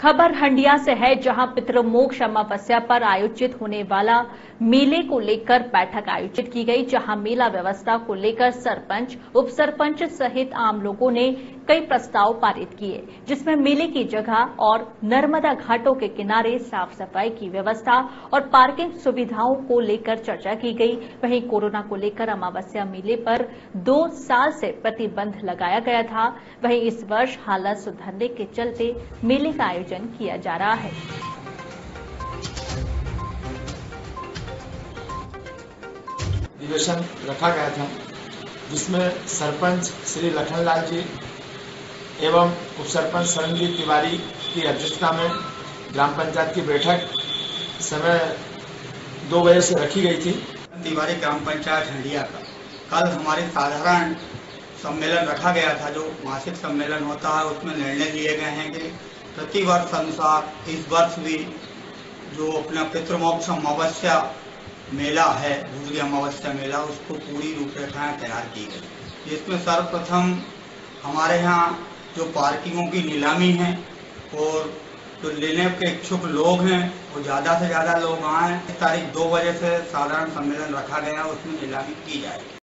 खबर हंडिया से है जहाँ पितृमोक्ष अमावस्या पर आयोजित होने वाला मेले को लेकर बैठक आयोजित की गई, जहाँ मेला व्यवस्था को लेकर सरपंच उप सरपंच सहित आम लोगों ने कई प्रस्ताव पारित किए, जिसमें मेले की जगह और नर्मदा घाटों के किनारे साफ़ सफ़ाई की व्यवस्था और पार्किंग सुविधाओं को लेकर चर्चा की गई। वहीं कोरोना को लेकर अमावस्या मेले पर दो साल से प्रतिबंध लगाया गया था। वहीं इस वर्ष हालत सुधरने के चलते मेले का आयोजन किया जा रहा है। अधिवेशन रखा गया था जिसमें सरपंच श्री लखनलाल जी एवं उप सरपंच शरणजीत तिवारी की अध्यक्षता में ग्राम पंचायत की बैठक समय दो बजे से रखी गई थी। तिवारी ग्राम पंचायत हंडिया का। कल हमारे साधारण सम्मेलन रखा गया था जो मासिक सम्मेलन होता है उसमें निर्णय लिए गए हैं कि प्रति वर्ष अनुसार इस वर्ष भी जो अपना पितृमोक्ष अमावस्या मेला है दूसरी अमावस्या मेला, उसको पूरी रूपरेखाएँ तैयार की गई। जिसमें सर्वप्रथम हमारे यहाँ जो पार्किंगों की नीलामी है और जो लेने के इच्छुक लोग हैं, वो ज़्यादा से ज़्यादा लोग आए। तारीख दो बजे से साधारण सम्मेलन रखा गया, उसमें नीलामी की जाएगी।